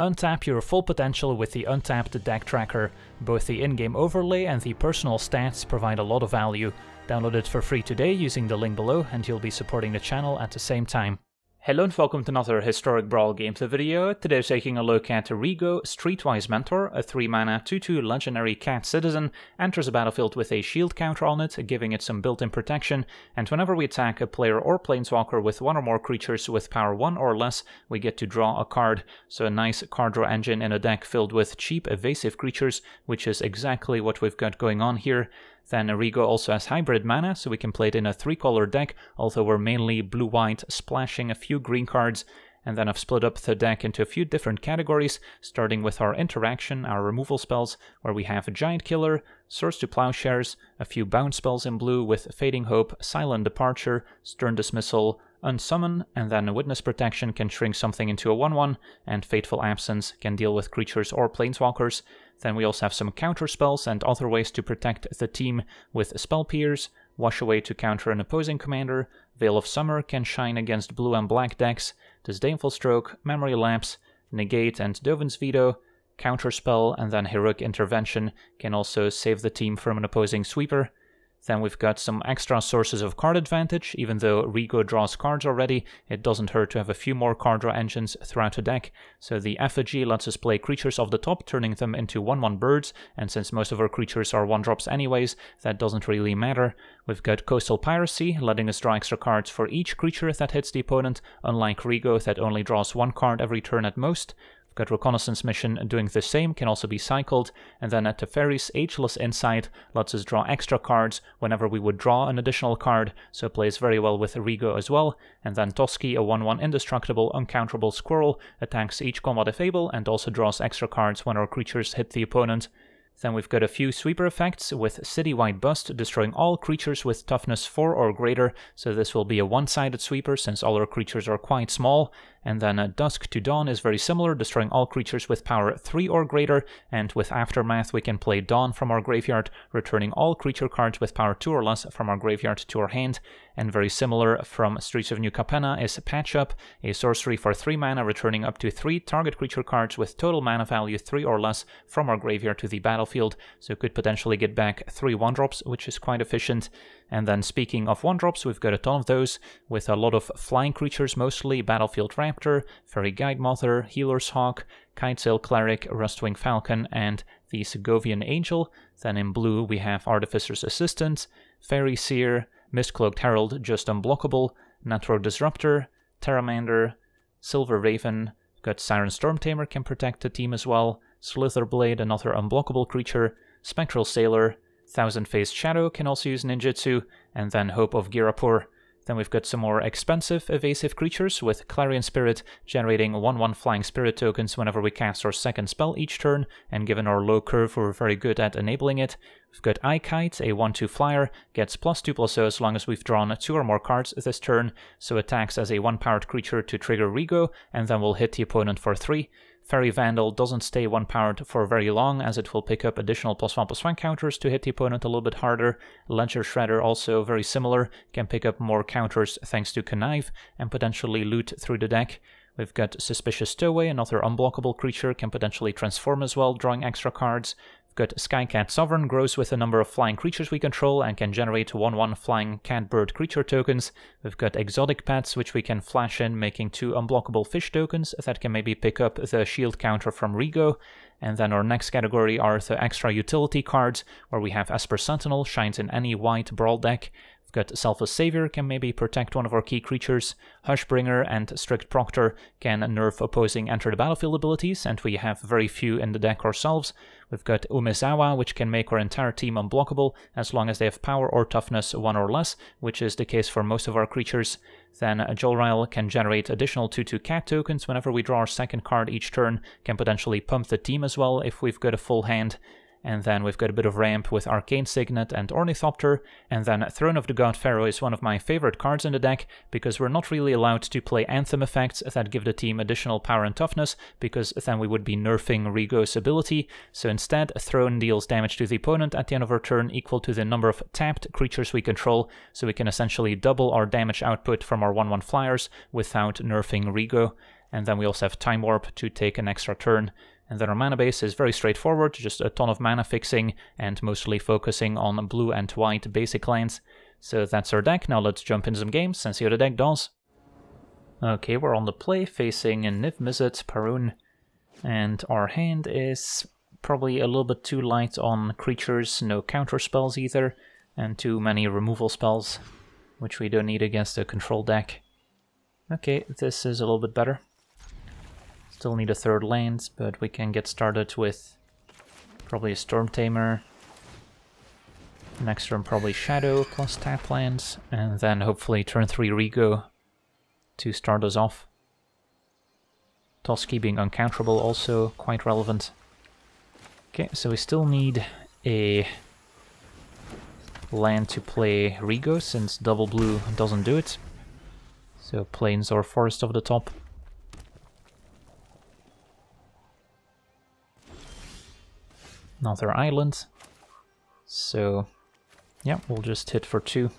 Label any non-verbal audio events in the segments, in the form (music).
Untap your full potential with the Untapped Deck Tracker. Both the in-game overlay and the personal stats provide a lot of value. Download it for free today using the link below and you'll be supporting the channel at the same time. Hello and welcome to another Historic Brawl gameplay video. Today we're taking a look at Rigo, Streetwise Mentor, a 3-mana 2-2 legendary cat citizen, enters a battlefield with a shield counter on it, giving it some built-in protection, and whenever we attack a player or planeswalker with one or more creatures with power 1 or less, we get to draw a card. So a nice card draw engine in a deck filled with cheap evasive creatures, which is exactly what we've got going on here. Then Rigo also has hybrid mana, so we can play it in a three-color deck, although we're mainly blue-white, splashing a few green cards. And then I've split up the deck into a few different categories, starting with our interaction, our removal spells, where we have a Giant Killer, Swords to Plowshares, a few bounce spells in blue with Fading Hope, Silent Departure, Stern Dismissal, Unsummon, and then Witness Protection can shrink something into a 1-1, and Fateful Absence can deal with creatures or planeswalkers. Then we also have some counter spells and other ways to protect the team with Spell Pierce, Wash Away to counter an opposing commander, Veil of Summer can shine against blue and black decks, Disdainful Stroke, Memory Lapse, Negate and Dovin's Veto, Counterspell, and then Heroic Intervention can also save the team from an opposing sweeper. Then we've got some extra sources of card advantage. Even though Rigo draws cards already, it doesn't hurt to have a few more card draw engines throughout the deck. So the effigy lets us play creatures off the top, turning them into 1-1 birds, and since most of our creatures are 1-drops anyways, that doesn't really matter. We've got Coastal Piracy, letting us draw extra cards for each creature that hits the opponent, unlike Rigo that only draws one card every turn at most. We've Reconnaissance Mission doing the same, can also be cycled, and then at Teferi's Ageless Insight lets us draw extra cards whenever we would draw an additional card, so it plays very well with Rigo as well. And then Toski, a 1-1 indestructible, uncounterable squirrel, attacks each combat if able and also draws extra cards when our creatures hit the opponent. Then we've got a few sweeper effects with Citywide Bust, destroying all creatures with toughness 4 or greater, so this will be a one-sided sweeper since all our creatures are quite small. And then uh, Dusk to Dawn is very similar, destroying all creatures with power 3 or greater, and with Aftermath we can play Dawn from our graveyard, returning all creature cards with power 2 or less from our graveyard to our hand. And very similar from Streets of New Capenna is Patch Up, a sorcery for 3 mana, returning up to 3 target creature cards with total mana value 3 or less from our graveyard to the battlefield, so could potentially get back 3 1-drops, which is quite efficient. And then speaking of 1-drops, we've got a ton of those, with a lot of flying creatures mostly, Battlefield Raptor, Faerie Guidemother, Healer's Hawk, Kitesail Cleric, Rustwing Falcon, and the Segovian Angel. Then in blue we have Artificer's Assistant, Faerie Seer, Mistcloaked Herald, just unblockable, Network Disruptor, Pteramander, Silver Raven, got Siren Stormtamer can protect the team as well, Slitherblade, another unblockable creature, Spectral Sailor, Thousand Faced Shadow can also use ninjutsu, and then Hope of Ghirapur. Then we've got some more expensive evasive creatures with Clarion Spirit generating 1-1 flying spirit tokens whenever we cast our second spell each turn, and given our low curve we're very good at enabling it. We've got Ikite, a 1-2 flyer, gets plus 2 plus 0 as long as we've drawn 2 or more cards this turn, so attacks as a 1-powered creature to trigger Rigo, and then we'll hit the opponent for 3. Faerie Vandal doesn't stay one powered for very long as it will pick up additional plus one plus one counters to hit the opponent a little bit harder. Ledger Shredder also very similar, can pick up more counters thanks to Connive and potentially loot through the deck. We've got Suspicious Stowaway, another unblockable creature, can potentially transform as well, drawing extra cards. Got Skycat Sovereign, grows with the number of flying creatures we control and can generate 1-1 flying cat bird creature tokens. We've got Exotic Pets, which we can flash in, making two unblockable fish tokens that can maybe pick up the shield counter from Rigo. And then our next category are the extra utility cards, where we have Esper Sentinel, shines in any white brawl deck. We've got Selfless Savior can maybe protect one of our key creatures. Hushbringer and Strict Proctor can nerf opposing enter the battlefield abilities, and we have very few in the deck ourselves. We've got Umezawa, which can make our entire team unblockable as long as they have power or toughness 1 or less, which is the case for most of our creatures. Then Jolrael can generate additional 2-2 cat tokens whenever we draw our second card each turn, can potentially pump the team as well if we've got a full hand. And then we've got a bit of ramp with Arcane Signet and Ornithopter. And then Throne of the God Pharaoh is one of my favorite cards in the deck because we're not really allowed to play Anthem effects that give the team additional power and toughness because then we would be nerfing Rigo's ability. So instead, Throne deals damage to the opponent at the end of our turn equal to the number of tapped creatures we control. So we can essentially double our damage output from our 1-1 flyers without nerfing Rigo. and then we also have Time Warp to take an extra turn. And then our mana base is very straightforward, just a ton of mana fixing and mostly focusing on blue and white basic lands. So that's our deck. Now let's jump into some games and see how the deck does. Okay, we're on the play facing Niv Mizzet, Parun, and our hand is probably a little bit too light on creatures, no counter spells either, and too many removal spells, which we don't need against a control deck. Okay, this is a little bit better. Still need a third land, but we can get started with probably a Storm Tamer. Next turn probably Shadow plus tap lands, and then hopefully turn 3 Rigo to start us off. Toski being uncounterable also quite relevant. Okay, so we still need a land to play Rigo since double blue doesn't do it. So plains or forest over the top. Another island. So, yeah, we'll just hit for two.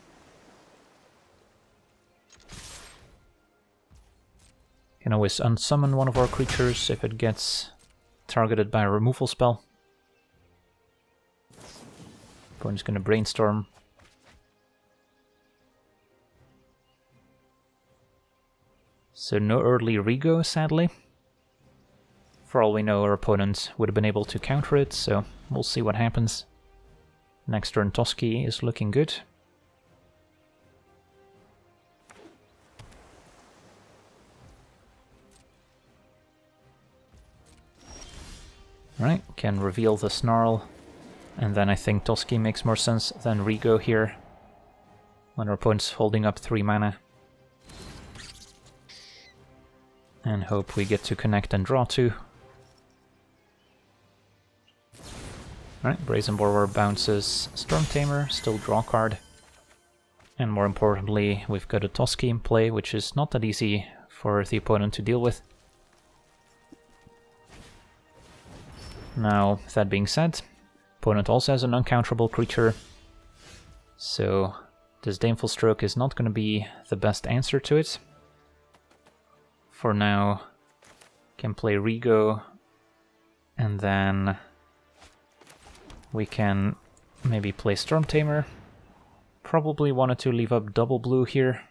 Can always unsummon one of our creatures if it gets targeted by a removal spell. Opponent's gonna brainstorm. So no early Rigo, sadly. For all we know, our opponent would have been able to counter it, so we'll see what happens. Next turn Toski is looking good. Right, can reveal the Snarl, and then I think Toski makes more sense than Rigo here, when our opponent's holding up 3 mana. And hope we get to connect and draw 2. Alright, Brazen Borrower bounces Storm Tamer, still draw card. And more importantly, we've got a Toski in play, which is not that easy for the opponent to deal with. Now, that being said, opponent also has an uncounterable creature, so this Disdainful Stroke is not going to be the best answer to it. For now, can play Rigo, and then we can maybe play Storm Tamer. Probably wanted to leave up double blue here.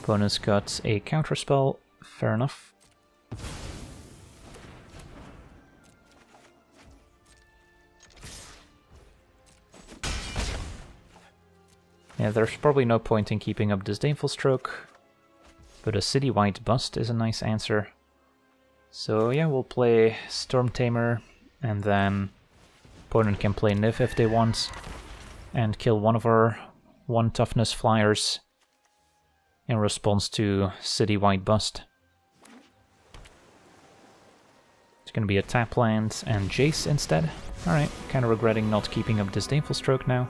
Opponent's got a counterspell, fair enough. Yeah, there's probably no point in keeping up Disdainful Stroke, but a Citywide Bust is a nice answer. So yeah, we'll play Storm Tamer, and then opponent can play Niv if they want, and kill one of our one toughness flyers in response to Citywide Bust. It's gonna be a tap land and Jace instead. Alright, kinda regretting not keeping up Disdainful Stroke now.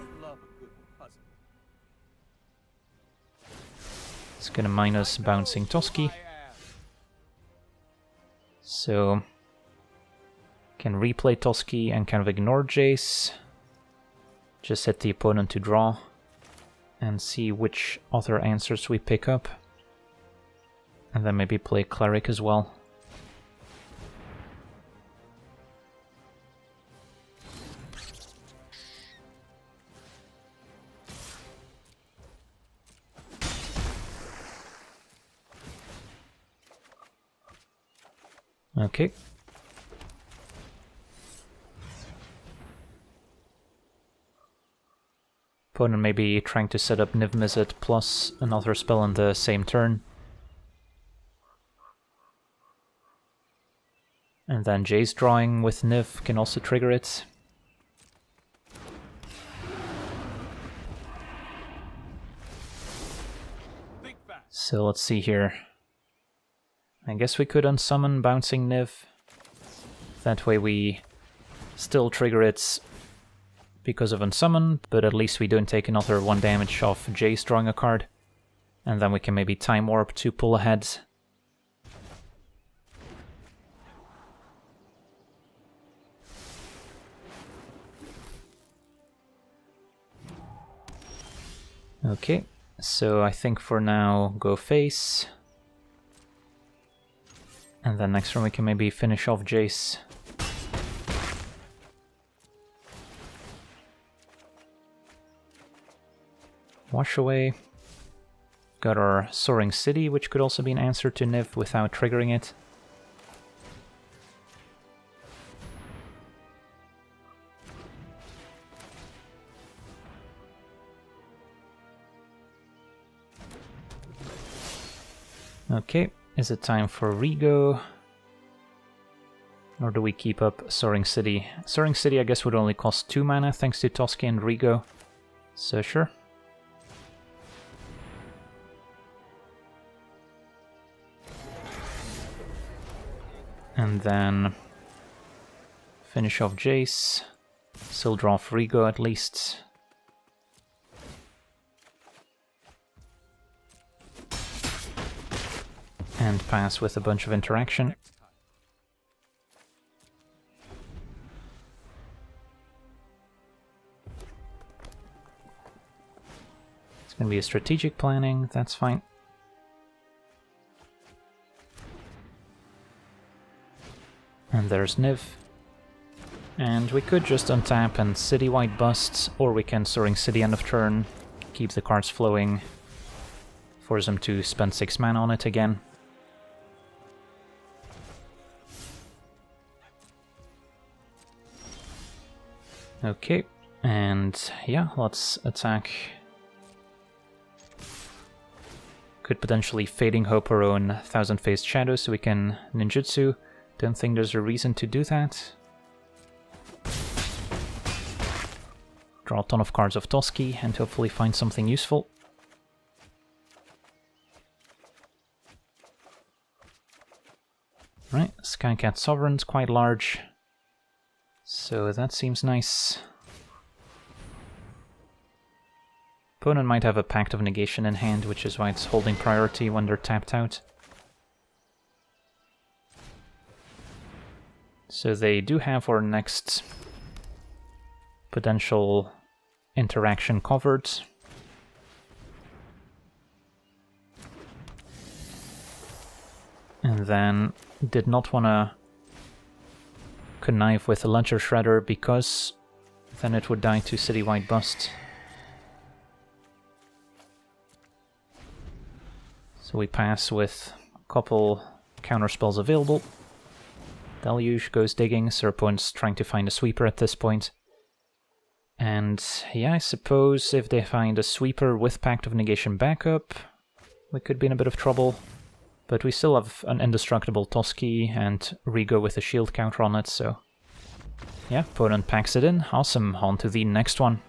It's gonna minus bouncing Toski. So can replay Toski and kind of ignore Jace. Just set the opponent to draw and see which other answers we pick up. And then maybe play Cleric as well. Okay. Opponent may be trying to set up Niv Mizzet plus another spell in the same turn. And then Jace drawing with Niv can also trigger it. So let's see here. I guess we could unsummon Bouncing Niv. That way we still trigger it because of unsummon, but at least we don't take another one damage off Jace drawing a card. And then we can maybe Time Warp to pull ahead. Okay, so I think for now go face. And then next turn we can maybe finish off Jace. Wash away. Got our Soaring City, which could also be an answer to Niv without triggering it. Okay, is it time for Rigo? Or do we keep up Soaring City? Soaring City I guess would only cost 2 mana thanks to Toski and Rigo. So sure. And then finish off Jace. Still draw off Rigo at least. And pass with a bunch of interaction. It's going to be a strategic planning, that's fine. And there's Niv. And we could just untap and City-wide busts, or we can Soaring City end of turn, keep the cards flowing, force them to spend 6 mana on it again. Okay, and yeah, let's attack. Could potentially Fading Hope our own Thousand Faced Shadow so we can ninjutsu. Don't think there's a reason to do that. Draw a ton of cards of Toski and hopefully find something useful. Right, Skycat Sovereign's quite large. So that seems nice. Opponent might have a Pact of Negation in hand, which is why it's holding priority when they're tapped out. So they do have our next potential interaction covered. And then did not want to connive with a Ledger Shredder because then it would die to Citywide Bust. So we pass with a couple counter spells available. Deluge goes digging, Serpent's trying to find a sweeper at this point. And yeah, I suppose if they find a sweeper with Pact of Negation backup, we could be in a bit of trouble. But we still have an indestructible Toski and Rigo with a shield counter on it, so... Yeah, opponent packs it in. Awesome, on to the next one.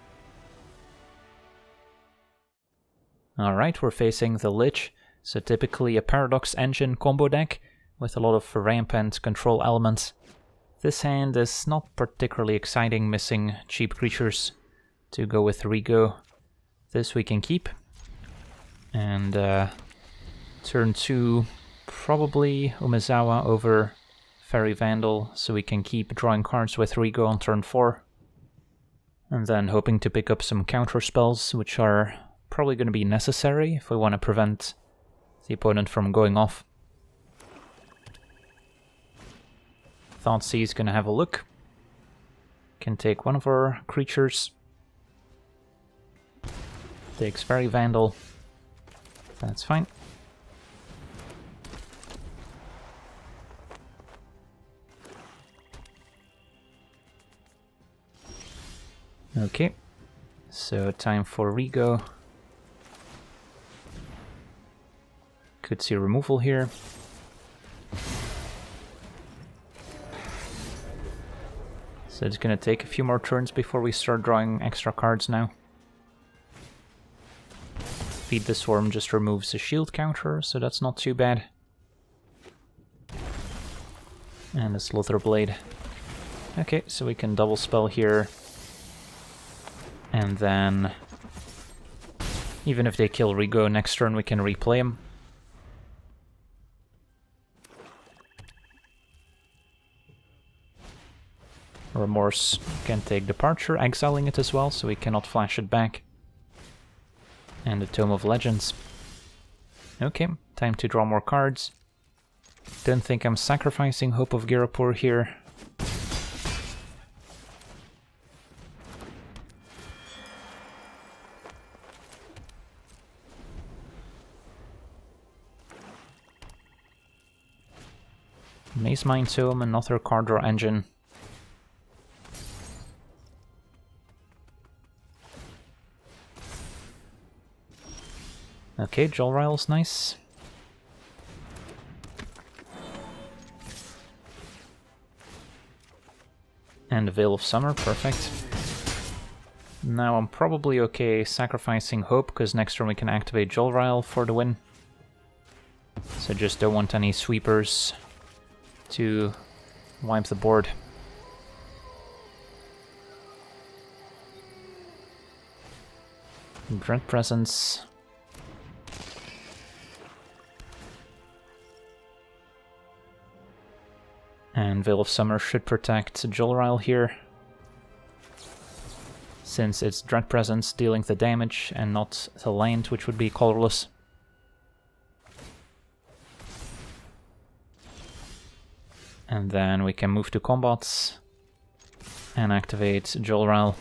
Alright, we're facing the Lich, so typically a Paradox Engine combo deck with a lot of ramp and control elements. This hand is not particularly exciting, missing cheap creatures to go with Rigo. This we can keep. And uh, Turn 2, probably Umezawa over Faerie Vandal, so we can keep drawing cards with Rigo on turn 4. And then hoping to pick up some counter spells, which are probably going to be necessary if we want to prevent the opponent from going off. Thoughtseize is going to have a look. Can take one of our creatures. Takes Faerie Vandal. That's fine. Okay, so time for Rigo. Could see removal here. So it's gonna take a few more turns before we start drawing extra cards now. Feed the Swarm just removes the shield counter, so that's not too bad. And a Slither Blade. Okay, so we can double spell here. And then, even if they kill Rigo next turn, we can replay him. Remorse can take Departure, exiling it as well, so we cannot flash it back. And the Tome of Legends. Okay, time to draw more cards. Don't think I'm sacrificing Hope of Ghirapur here. Mazemind another card draw engine. Okay, Jolrael's nice. And the Veil of Summer, perfect. Now I'm probably okay sacrificing Hope, because next turn we can activate Jolrael for the win. So just don't want any sweepers to wipe the board. Dread Presence. And Veil of Summer should protect Jolrael here. Since it's Dread Presence dealing the damage and not the land, which would be colorless. And then we can move to combats and activate Jolrael.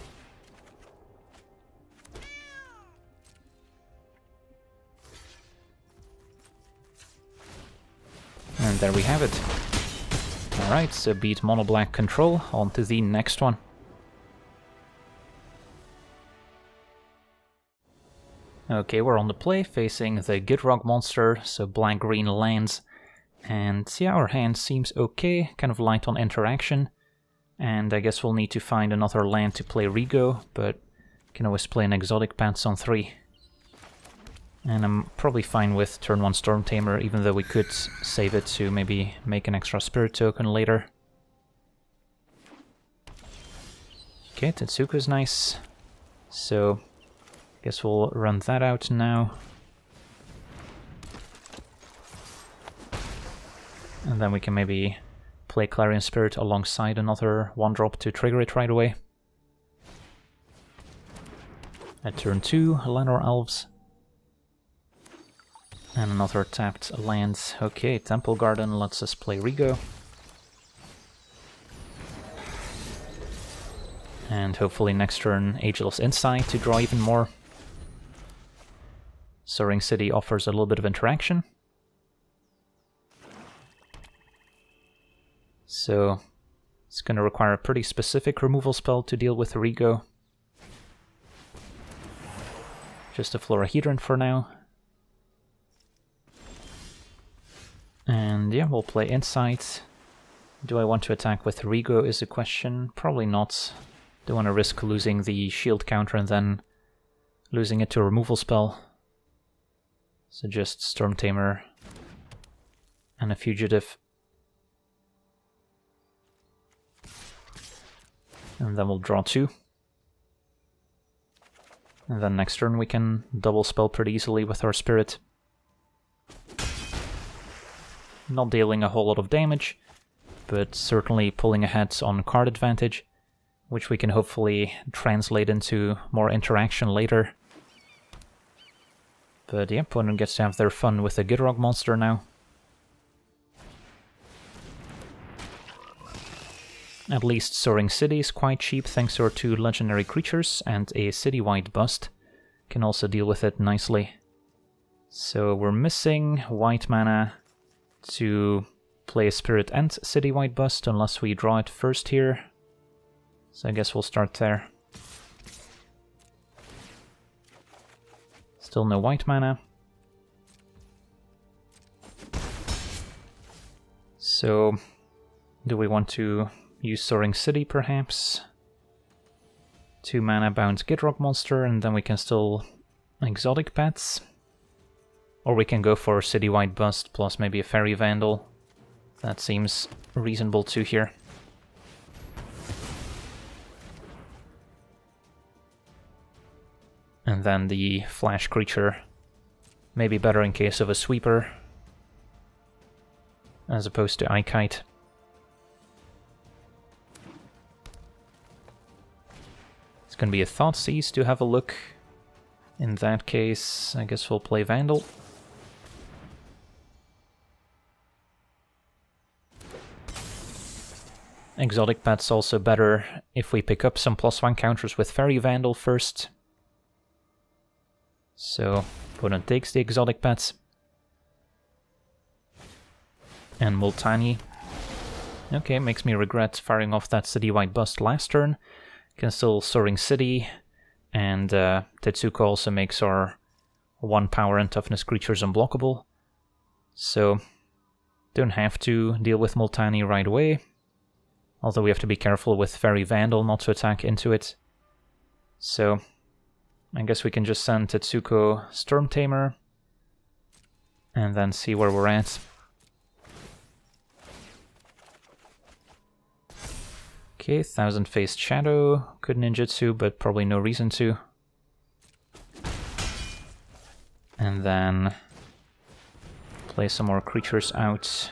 And there we have it. Alright, so beat mono black control, on to the next one. Okay, we're on the play, facing the Gitrog monster, so black-green lands. And yeah, our hand seems okay, kind of light on interaction. And I guess we'll need to find another land to play Rigo, but can always play an exotic pets on 3. And I'm probably fine with turn 1 Storm Tamer, even though we could save it to maybe make an extra Spirit token later. Okay, Tetsuko's nice. So, I guess we'll run that out now. And then we can maybe play Clarion Spirit alongside another 1-drop to trigger it right away. At turn 2, Llanowar Elves. And another tapped land. Okay, Temple Garden lets us play Rigo. And hopefully next turn Ageless Insight to draw even more. Soaring City offers a little bit of interaction. So it's going to require a pretty specific removal spell to deal with Rigo. Just a Florahedron for now. And yeah, we'll play Insight. Do I want to attack with Rigo is the question. Probably not. Don't want to risk losing the shield counter and then losing it to a removal spell. So just Storm Tamer and a Fugitive. And then we'll draw two. And then next turn we can double spell pretty easily with our Spirit. Not dealing a whole lot of damage, but certainly pulling ahead on card advantage, which we can hopefully translate into more interaction later. But yeah, opponent gets to have their fun with the Gitrog monster now. At least Soaring City is quite cheap thanks to our two legendary creatures and a city-wide bust. Can also deal with it nicely. So we're missing white mana to play a Spirit and City-wide bust unless we draw it first here. So I guess we'll start there. Still no white mana. So, do we want to use Soaring City perhaps? Two mana bound Gitrog monster and then we can still exotic pets. Or we can go for Citywide Bust plus maybe a Faerie Vandal. That seems reasonable too here. And then the Flash creature. Maybe better in case of a Sweeper. As opposed to Ikite. It's gonna be a Thoughtseize to have a look In that case, I guess we'll play Vandal. Exotic pet's also better if we pick up some plus one counters with Faerie Vandal first. So, opponent takes the exotic pets. And Multani. Okay, makes me regret firing off that city-wide bust last turn. Can still Soaring City, and uh, Tetsuko also makes our 1 power and toughness creatures unblockable. So, don't have to deal with Multani right away. Although we have to be careful with Faerie Vandal not to attack into it. So, I guess we can just send Tetsuko Storm Tamer. And then see where we're at. Okay, Thousand Faced Shadow. Could ninjutsu, but probably no reason to. And then play some more creatures out.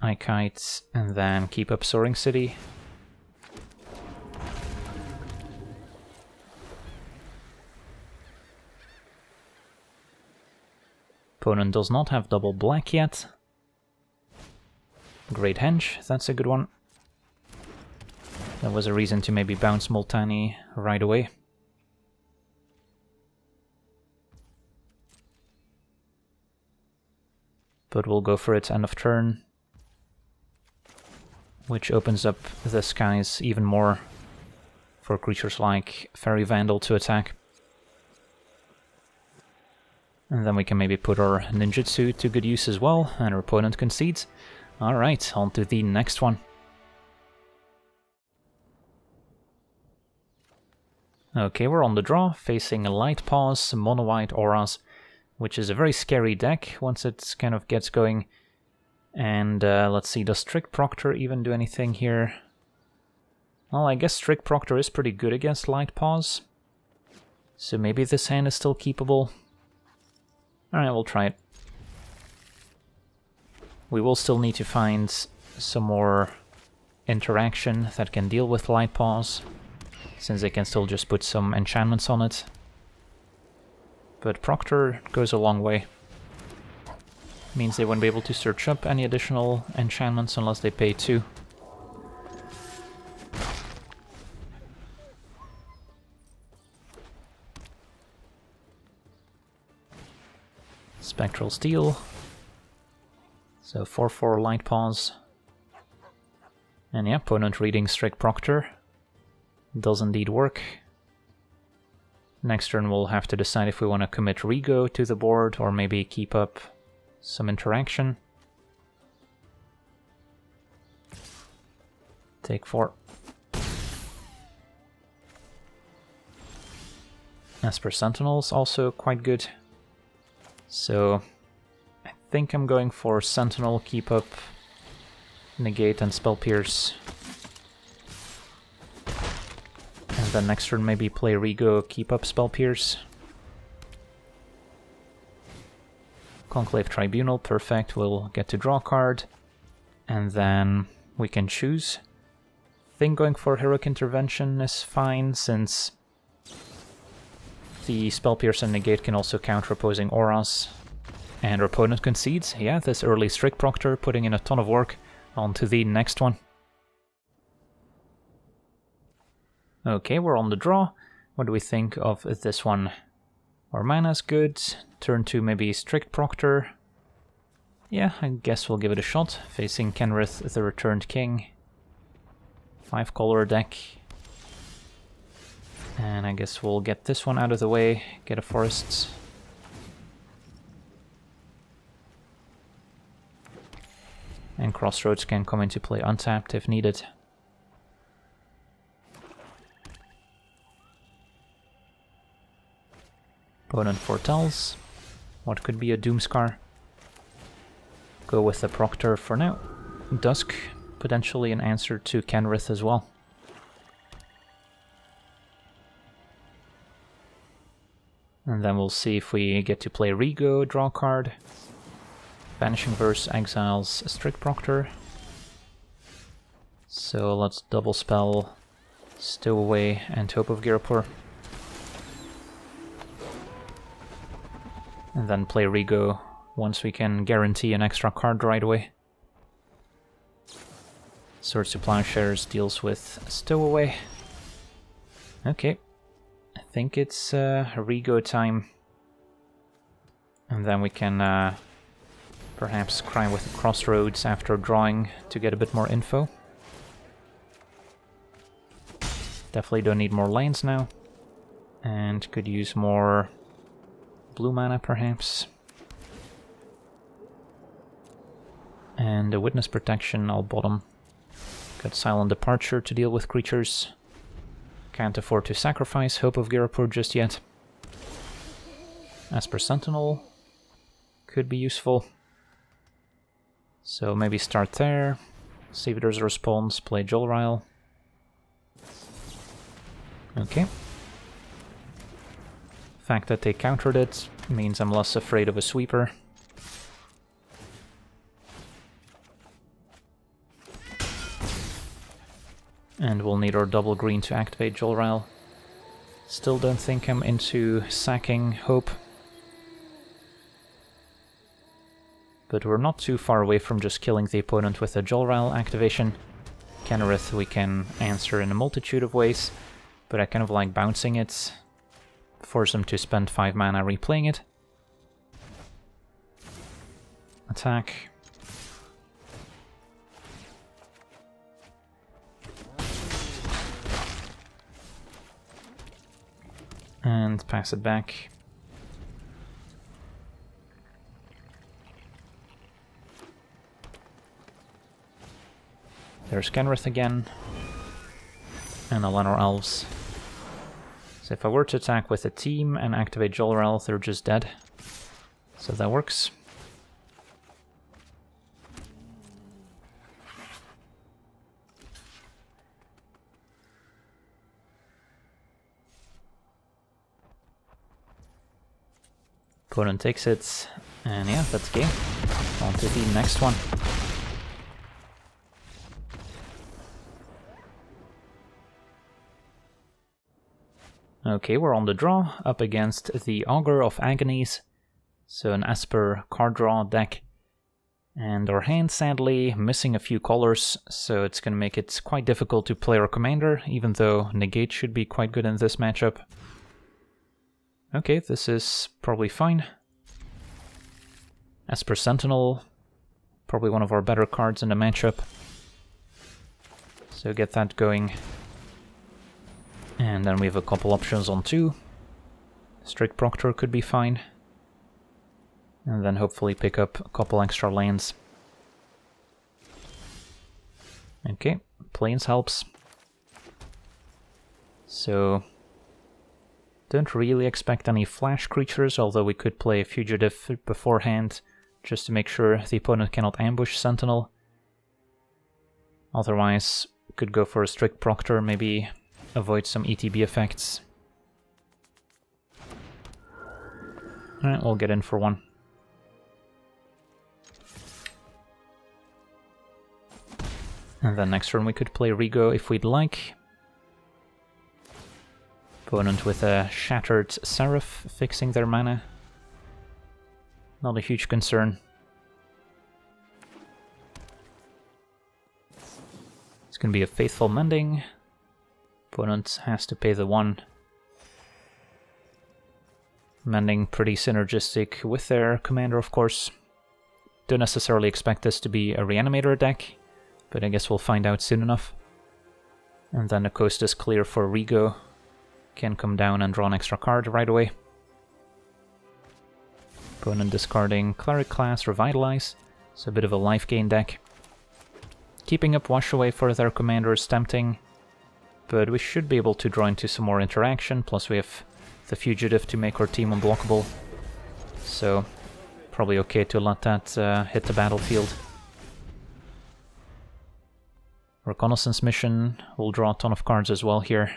I kite, and then keep up Soaring City. Opponent does not have double black yet. Great Henge, that's a good one. That was a reason to maybe bounce Multani right away. But we'll go for it end of turn. Which opens up the skies even more for creatures like Faerie Vandal to attack. And then we can maybe put our ninjutsu to good use as well, and our opponent concedes. Alright, on to the next one. Okay, we're on the draw, facing a Light Paws, Mono White Auras, which is a very scary deck once it kind of gets going. And uh, let's see, does Strict Proctor even do anything here? Well, I guess Strict Proctor is pretty good against Light Paws. So maybe this hand is still keepable. Alright, we'll try it. We will still need to find some more interaction that can deal with Light Paws since they can still just put some enchantments on it. But Proctor goes a long way. Means they won't be able to search up any additional enchantments unless they pay two. Spectral Steel. So 4-4 Light Paws. And yeah, opponent reading Strict Proctor does indeed work. Next turn we'll have to decide if we want to commit Rigo to the board or maybe keep up some interaction. Take four. Esper Sentinel's also quite good. So I think I'm going for Sentinel, keep up, negate and spell pierce. Then next turn maybe play Rigo, keep up Spell Pierce. Conclave Tribunal, perfect, we'll get to draw a card. And then we can choose. I think going for Heroic Intervention is fine, since the Spell Pierce and Negate can also counter opposing auras. And our opponent concedes. Yeah, this early Strict Proctor putting in a ton of work. On to the next one. Okay, we're on the draw. What do we think of this one? Our mana's good. Turn 2 maybe Strict Proctor. Yeah, I guess we'll give it a shot. Facing Kenrith, the Returned King. Five color deck. And I guess we'll get this one out of the way, get a forest. And Crossroads can come into play untapped if needed. Opponent foretells. What could be a Doomskar? Go with the Proctor for now. Dusk, potentially an answer to Kenrith as well. And then we'll see if we get to play Rigo, draw card. Vanishing Verse exiles Strict Proctor. So let's double spell Stowaway and Hope of Ghirapur. And then play Rigo once we can guarantee an extra card right away. Swords to Plowshares deals with Stowaway. Okay. I think it's uh, Rigo time. And then we can uh, perhaps cry with Crossroads after drawing to get a bit more info. Definitely don't need more lanes now. And could use more blue mana perhaps. And a Witness Protection, I'll bottom. Got Silent Departure to deal with creatures. Can't afford to sacrifice Hope of Ghirapur just yet. Esper Sentinel could be useful. So maybe start there, see if there's a response, play Jolrael. Okay. Fact that they countered it means I'm less afraid of a sweeper. And we'll need our double green to activate Jolrael. Still don't think I'm into sacking Hope. But we're not too far away from just killing the opponent with a Jolrael activation. Kenrith we can answer in a multitude of ways, but I kind of like bouncing it, force him to spend 5 mana replaying it. Attack. And pass it back. There's Kenrith again. And the Llanowar Elves. So if I were to attack with a team and activate Jolrael, they're just dead. So that works. Opponent takes it, and yeah, that's game. On to the next one. Okay, we're on the draw, up against the Augur of Agonies, so an Esper card draw deck. And our hand, sadly, missing a few colors, so it's going to make it quite difficult to play our commander, even though Negate should be quite good in this matchup. Okay, this is probably fine. Esper Sentinel, probably one of our better cards in the matchup. So get that going. And then we have a couple options on two. Strict Proctor could be fine. And then hopefully pick up a couple extra lands. Okay, planes helps. So don't really expect any flash creatures, although we could play Fugitive beforehand, just to make sure the opponent cannot ambush Sentinel. Otherwise, could go for a Strict Proctor, maybe avoid some ETB effects. Alright, we'll get in for one. And then next turn we could play Rigo if we'd like. Opponent with a Shattered Seraph fixing their mana. Not a huge concern. It's gonna be a Faithful Mending. Opponent has to pay the one. Mending pretty synergistic with their commander, of course. Don't necessarily expect this to be a Reanimator deck, but I guess we'll find out soon enough. And then the coast is clear for Rigo, can come down and draw an extra card right away. Opponent discarding Cleric class, Revitalize, so a bit of a life gain deck. Keeping up Wash Away for their commander is tempting, but we should be able to draw into some more interaction, plus we have the Fugitive to make our team unblockable. So, probably okay to let that uh, hit the battlefield. Reconnaissance mission, we'll draw a ton of cards as well here.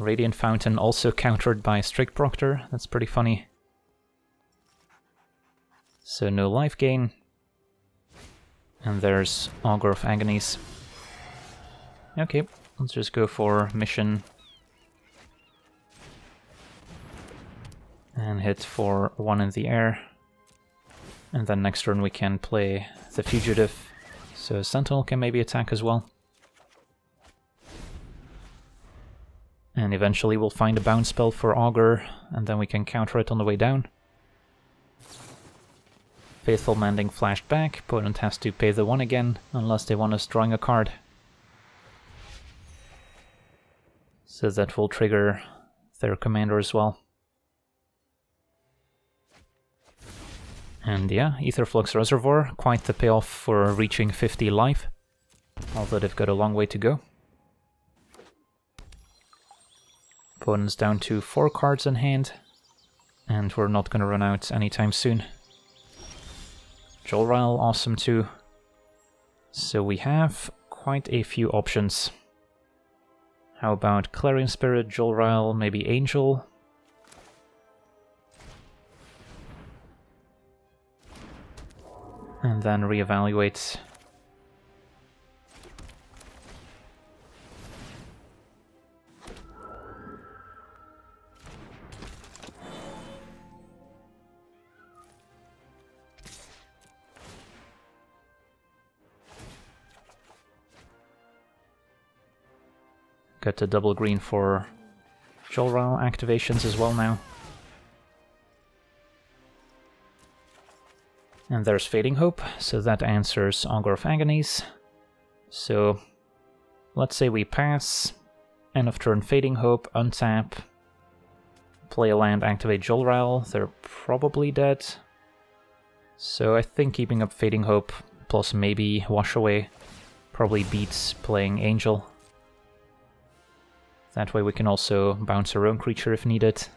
Radiant Fountain also countered by Strict Proctor, that's pretty funny. So no life gain. And there's Augur of Agonies. Okay, let's just go for mission. And hit for one in the air. And then next turn we can play the Fugitive, so Sentinel can maybe attack as well. And eventually we'll find a bounce spell for Augur, and then we can counter it on the way down. Faithful Mending flashed back, opponent has to pay the one again, unless they want us drawing a card. So that will trigger their commander as well. And yeah, Aetherflux Reservoir, quite the payoff for reaching 50 life, although they've got a long way to go. Opponent's down to 4 cards in hand, and we're not going to run out anytime soon. Jolrael, awesome too. So we have quite a few options. How about Clarion Spirit, Jolrael, maybe Angel? And then reevaluate Got a double green for Jolrael activations as well now. And there's Fading Hope, so that answers Augur of Agonies. So let's say we pass, end of turn Fading Hope, untap, play a land, activate Jolrael, they're probably dead. So I think keeping up Fading Hope plus maybe Wash Away probably beats playing Angel. That way we can also bounce our own creature if needed.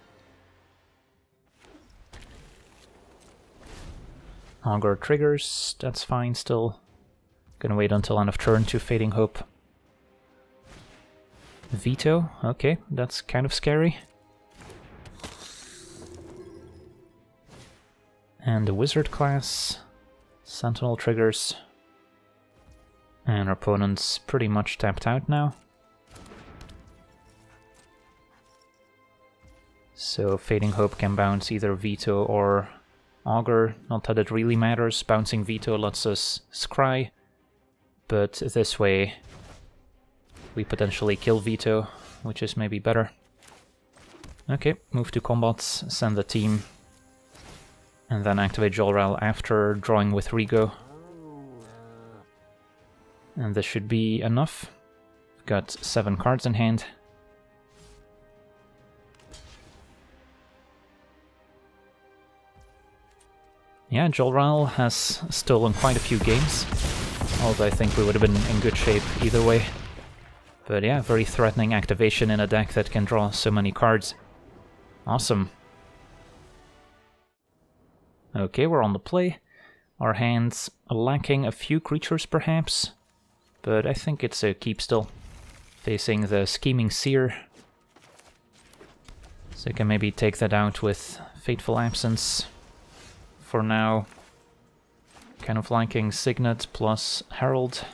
Augur triggers, that's fine still. Gonna wait until end of turn to Fading Hope. Vito, okay, that's kind of scary. And the Wizard class, Sentinel triggers. And our opponent's pretty much tapped out now. So Fading Hope can bounce either Vito or Augur, not that it really matters. Bouncing Vito lets us scry, but this way we potentially kill Vito, which is maybe better. Okay, move to combat, send the team, and then activate Jolrael after drawing with Rigo. And this should be enough. Got seven cards in hand. Yeah, Joel Jolrael has stolen quite a few games, although I think we would have been in good shape either way. But yeah, very threatening activation in a deck that can draw so many cards. Awesome. Okay, we're on the play. Our hands lacking a few creatures perhaps, but I think it's a keep still. Facing the Scheming Seer. So you can maybe take that out with Fateful Absence for now. Kind of flanking Signet plus Herald.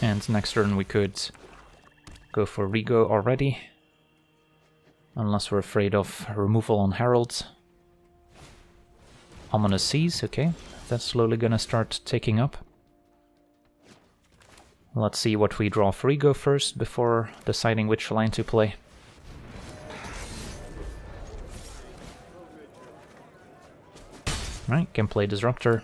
And next turn we could go for Rigo already. Unless we're afraid of removal on Herald. Ominous Seas, okay. That's slowly gonna start taking up. Let's see what we draw for Rigo first before deciding which line to play. Right, can play Disruptor.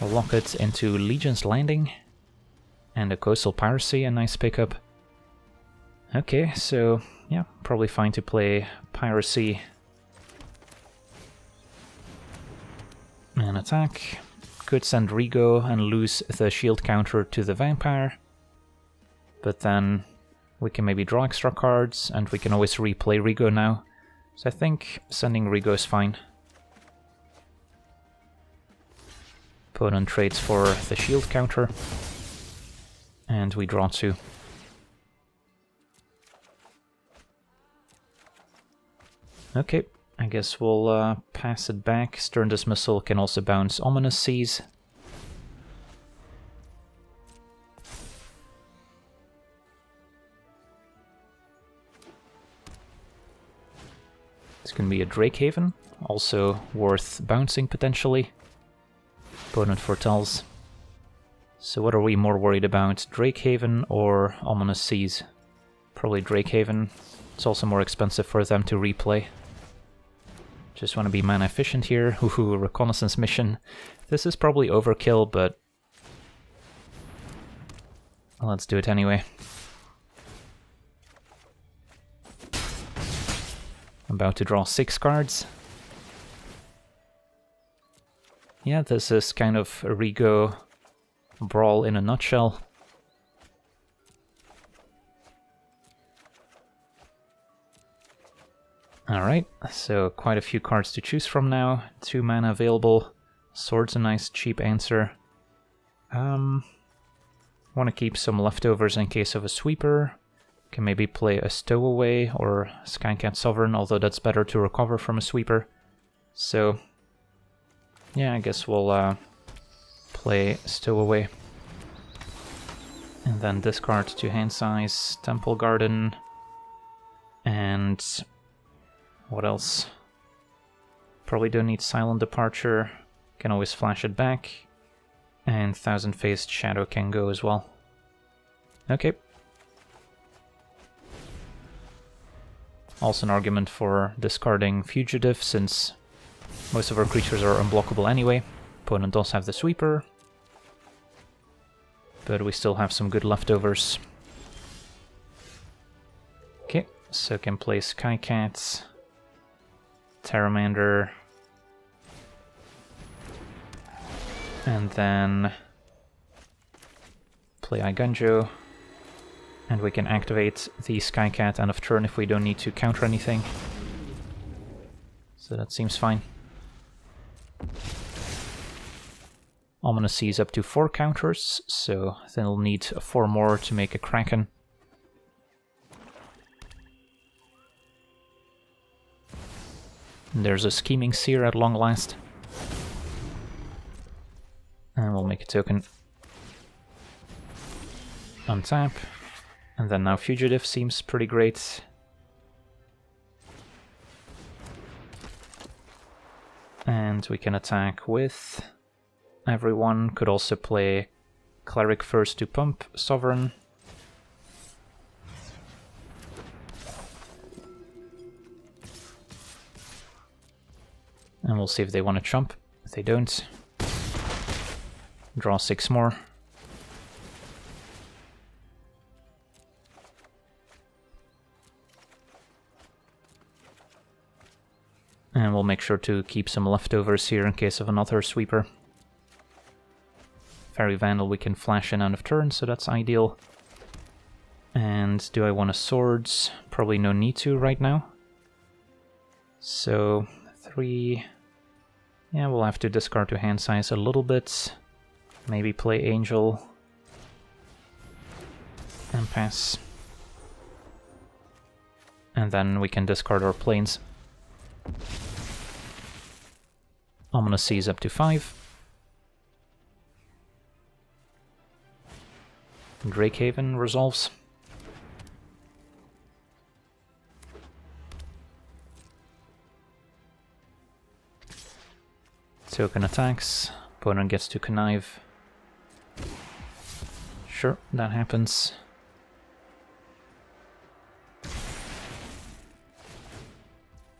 Lock it into Legion's Landing. And a Coastal Piracy, a nice pickup. Okay, so yeah, probably fine to play Piracy and attack. Could send Rigo and lose the shield counter to the vampire, but then we can maybe draw extra cards and we can always replay Rigo now. So I think sending Rigo is fine. Put on trades for the shield counter, and we draw two. Okay, I guess we'll uh, pass it back. Stern Dismissal can also bounce Ominous Seas. It's going to be a Drake Haven, also worth bouncing potentially. Opponent foretells. So what are we more worried about, Drake Haven or Ominous Seas? Probably Drake Haven. It's also more expensive for them to replay. Just want to be mana efficient here. (laughs) Ooh, reconnaissance mission. This is probably overkill, but let's do it anyway. I'm about to draw six cards. Yeah, this is kind of a Rigo brawl in a nutshell. Alright, so quite a few cards to choose from now. Two mana available. Sword's a nice cheap answer. Um, want to keep some leftovers in case of a sweeper. Can maybe play a Stowaway or Skycat Sovereign, although that's better to recover from a sweeper. So, yeah, I guess we'll uh, play Stowaway. And then discard to hand size, Temple Garden, and what else? Probably don't need Silent Departure. Can always flash it back. And Thousand Faced Shadow can go as well. Okay. Also an argument for discarding Fugitive, since most of our creatures are unblockable anyway. Opponent does have the Sweeper. But we still have some good leftovers. Okay, so can play Skycats. Pteramander. And then play Eiganjo. And we can activate the Skycat end of turn if we don't need to counter anything. So that seems fine. Ominous Seas up to 4 counters, so then we'll need 4 more to make a Kraken. There's a Scheming Seer at long last. And we'll make a token. Untap. And then now Fugitive seems pretty great. And we can attack with everyone. Could also play Cleric first to pump Sovereign. And we'll see if they want to chump. If they don't, draw six more. And we'll make sure to keep some leftovers here in case of another sweeper. Faerie Vandal we can flash in out of turn, so that's ideal. And do I want a swords? Probably no need to right now. So, three, yeah, we'll have to discard to hand size a little bit. Maybe play Angel. And pass. And then we can discard our planes. Ominous Seas up to 5. Drake Haven resolves. Token attacks, opponent gets to connive. Sure, that happens.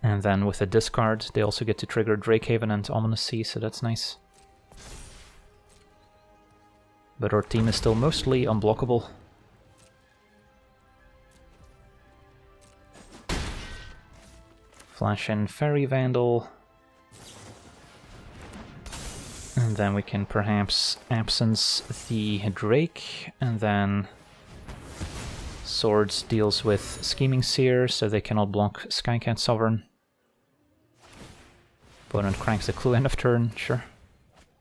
And then with a discard, they also get to trigger Drake Haven and Ominous Sea, so that's nice. But our team is still mostly unblockable. Flash in Faerie Vandal. And then we can perhaps absence the Drake, and then Swords deals with Scheming Seer, so they cannot block Skycat Sovereign. Opponent cranks the clue end of turn, sure.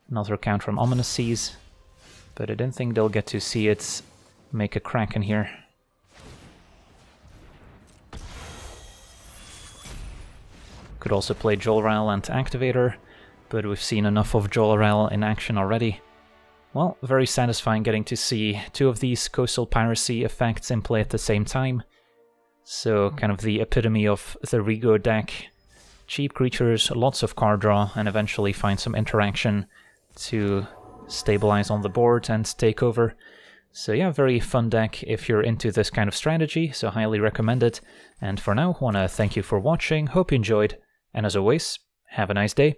Another count from Ominous Seas, but I don't think they'll get to see it make a Kraken here. Could also play Jolrael and Activator, but we've seen enough of Jolrael in action already. Well, very satisfying getting to see two of these Coastal Piracy effects in play at the same time. So, kind of the epitome of the Rigo deck. Cheap creatures, lots of card draw, and eventually find some interaction to stabilize on the board and take over. So yeah, very fun deck if you're into this kind of strategy, so highly recommend it. And for now, wanna thank you for watching, hope you enjoyed, and as always, have a nice day.